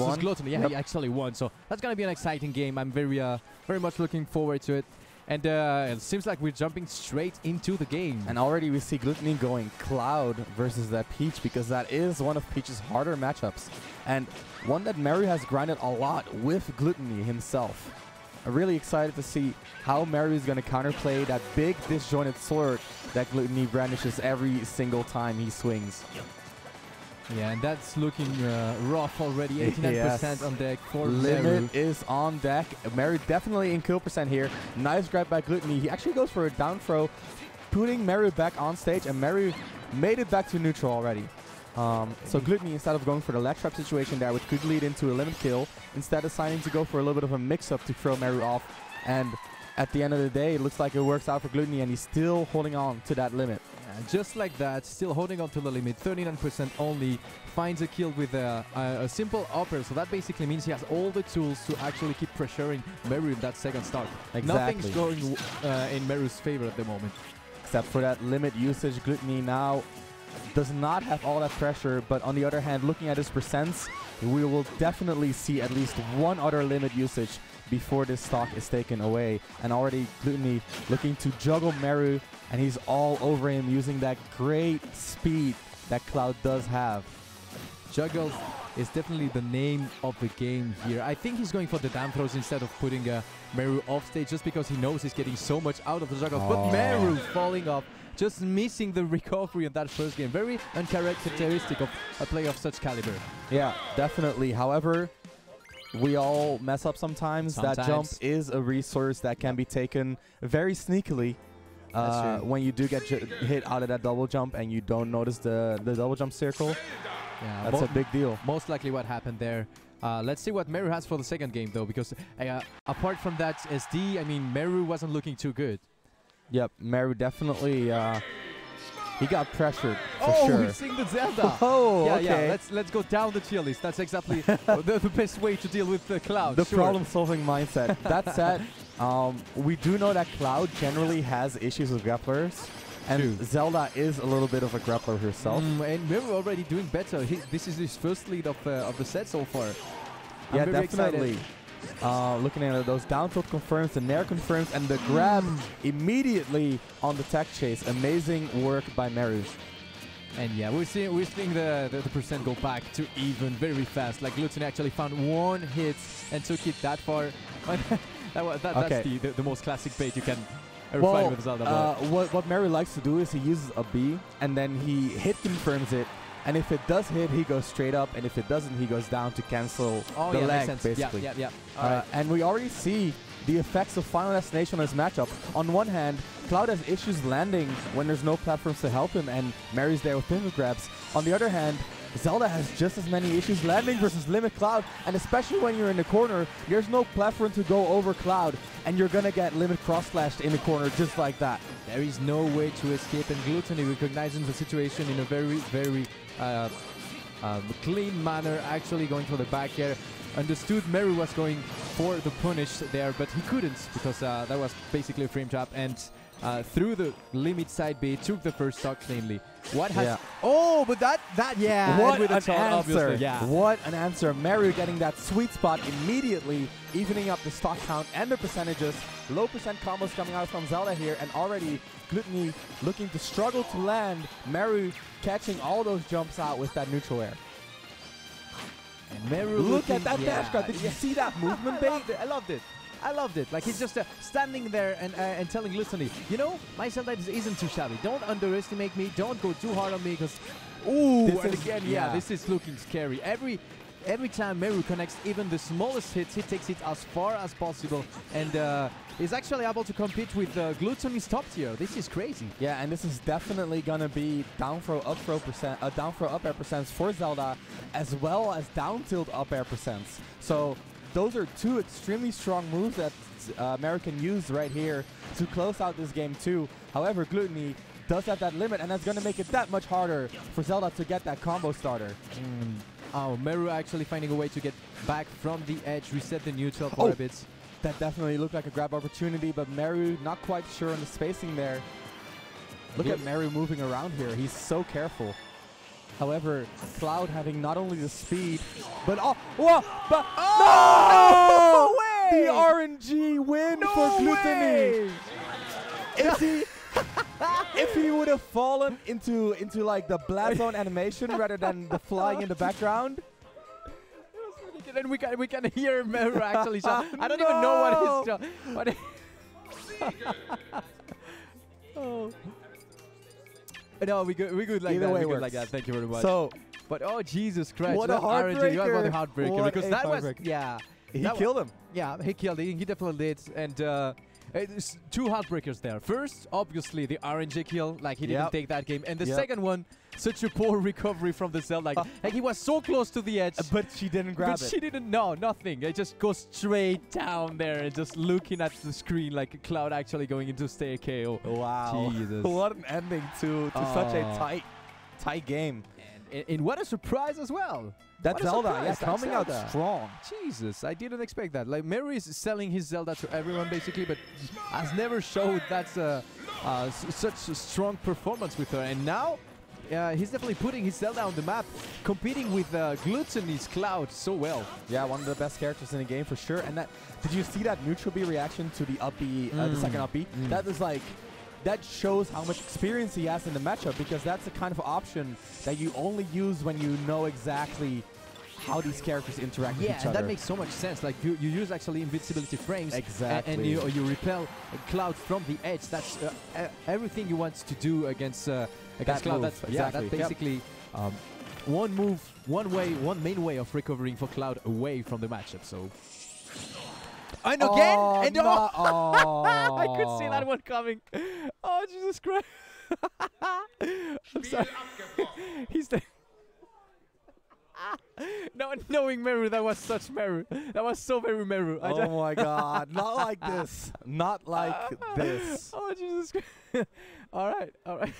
won. Glutonny. Yeah, Yep. he actually won. So that's gonna be an exciting game. I'm very, uh, very much looking forward to it. And uh, it seems like we're jumping straight into the game. And already we see Glutonny going Cloud versus that Peach because that is one of Peach's harder matchups. And one that Meru has grinded a lot with Glutonny himself. I'm really excited to see how Meru is going to counterplay that big disjointed sword that Glutonny brandishes every single time he swings. Yeah, and that's looking uh, rough already. 89% Yes. on deck for Limit Meru. is on deck. Meru definitely in kill percent here. Nice grab by Glutonny. He actually goes for a down throw, putting Meru back on stage, and Meru made it back to neutral already. Um, so Glutonny, instead of going for the leg trap situation there, which could lead into a limit kill, instead deciding to go for a little bit of a mix-up to throw Meru off. And at the end of the day, it looks like it works out for Glutonny, and he's still holding on to that limit. Yeah, just like that, still holding on to the limit, 39% only, finds a kill with a, a, a simple upper, so that basically means he has all the tools to actually keep pressuring Meru in that second start. Exactly. Nothing's going uh, in Meru's favor at the moment. except for that limit usage. Glutonny now does not have all that pressure, but on the other hand, looking at his percents, we will definitely see at least one other limit usage before this stock is taken away. And already Glutonny looking to juggle Meru, and he's all over him using that great speed that Cloud does have. Juggles is definitely the name of the game here. I think he's going for the down throws instead of putting uh, Meru off stage just because he knows he's getting so much out of the juggles. Oh. But Meru falling off, just missing the recovery in that first game. Very uncharacteristic of a player of such caliber. Yeah, definitely. However, we all mess up sometimes. That jump is a resource that can be taken very sneakily. Uh, when you do get hit out of that double jump and you don't notice the, the double jump circle, Yeah, that's a big deal. most likely what happened there. Uh, let's see what Meru has for the second game though, because uh, apart from that SD, I mean Meru wasn't looking too good. Yep, Meru definitely, uh, he got pressured for oh, sure. he's seeing the Zelda. Oh, yeah, okay. yeah. Let's let's go down the tier list. That's exactly the, the best way to deal with the cloud. the sure. problem-solving mindset. that said, um, we do know that Cloud generally has issues with grapplers, and True. Zelda is a little bit of a grappler herself. Mm, and Meru already doing better. He, this is his first lead of uh, of the set so far. I'm yeah, definitely. excited. Uh, looking at those down tilt confirms, the nair confirms, and the grab Mm. immediately on the tech chase. Amazing work by Meru. And yeah, we're seeing we're seeing the, the, the percent go back to even very fast. Like Lutzen actually found one hit and took it that far. that, that, Okay. That's the, the, the most classic bait you can ever Well, find with Zelda. uh, what, what Meru likes to do is he uses a B, and then he hit confirms it, and if it does hit, he goes straight up, and if it doesn't, he goes down to cancel oh the yeah, leg, basically. Yeah, yeah, yeah. Uh, Alright. And we already see the effects of Final Destination on this matchup. On one hand, Cloud has issues landing when there's no platforms to help him, and Meru's there with pivot grabs. On the other hand, Zelda has just as many issues landing versus Limit Cloud, and especially when you're in the corner, there's no platform to go over Cloud, and you're gonna get Limit cross slashed in the corner just like that. There is no way to escape, and Glutonny recognizing the situation in a very, very uh, um, clean manner, actually going for the back air. Understood Meru was going for the punish there, but he couldn't because uh, that was basically a frame trap. And uh, through the limit side B, took the first stock cleanly. What has? Yeah. Oh, but that that yeah. what with an answer! yeah. What an answer! Meru getting that sweet spot immediately, evening up the stock count and the percentages. Low percent combos coming out from Zelda here, and already Glutonny looking to struggle to land. Meru catching all those jumps out with that neutral air. Look at that yeah, dash grab. Did you see that movement, I babe? I loved it. I loved it. Like he's just uh, standing there and uh, and telling Glutonny, you know, my is- isn't too shabby. Don't underestimate me. Don't go too hard on me because, ooh, This and is- again, yeah. yeah. this is looking scary. Every every time Meru connects even the smallest hits, he takes it as far as possible and uh, is actually able to compete with uh, Glutonny's top tier. This is crazy. Yeah, and this is definitely gonna be down throw, up throw percent, uh, down throw, up air percents for Zelda, as well as down tilt up air percents. So those are two extremely strong moves that uh, American use right here to close out this game too. However, Glutonny does have that limit, and that's gonna make it that much harder for Zelda to get that combo starter. Mm. Oh, Meru actually finding a way to get back from the edge, reset the neutral for Oh. a bit. That definitely looked like a grab opportunity, but Meru not quite sure on the spacing there. Look Glu- at Meru moving around here. He's so careful. However, Cloud having not only the speed, but oh, whoa, but Oh, no! way! The RNG win for Glutonny. If he, if he would have fallen into into like the blast zone animation rather than the flying in the background, And we can we can hear Meru actually shout. I don't even know what No. he's shout- what. oh. No, we good. We good like Either that. way we good like that. Thank you very much. so but oh Jesus Christ! What a RNG, you are about a heartbreaker What because that was yeah he killed him. yeah he killed it. He definitely did. And uh, Uh, it's two heartbreakers there. First, obviously the RNG kill, like he didn't Yep. take that game, and the Yep. second one, such a poor recovery from the cell. Like, uh. like he was so close to the edge. Uh, but she didn't grab but it. she didn't know nothing. It just goes straight down there and just looking at the screen like a cloud actually going into stay KO. Wow. Jesus. what an ending to, to such a tight, tight game. And, and what a surprise as well. That What Zelda, yeah, that coming out strong. Jesus, I didn't expect that. Like Meru is selling his Zelda to everyone basically, but has never showed that's uh, s- such a strong performance with her. And now uh, he's definitely putting his Zelda on the map, competing with uh, Glutonny's Cloud so well. Yeah, one of the best characters in the game for sure. And that, did you see that neutral B reaction to the up B, uh, the Mm. second up B? Mm. That is like, that shows how much experience he has in the matchup because that's the kind of option that you only use when you know exactly how these characters interact with Yeah, each and other. that makes so much sense. Like you, you use actually invincibility frames, Exactly. and, you you repel Cloud from the edge. That's uh, uh, everything you want to do against uh, against That Cloud. move, That's yeah, that's exactly. Yep. basically um, one move, one way, one main way of recovering for Cloud away from the matchup. So. And again, Oh, and no- oh, oh. I could see that one coming. Jesus Christ! I'm sorry. He's the. no, knowing Meru, that was such Meru. That was so very Meru. Oh my god, not like this. Not like this. Oh Jesus Christ! all right, all right.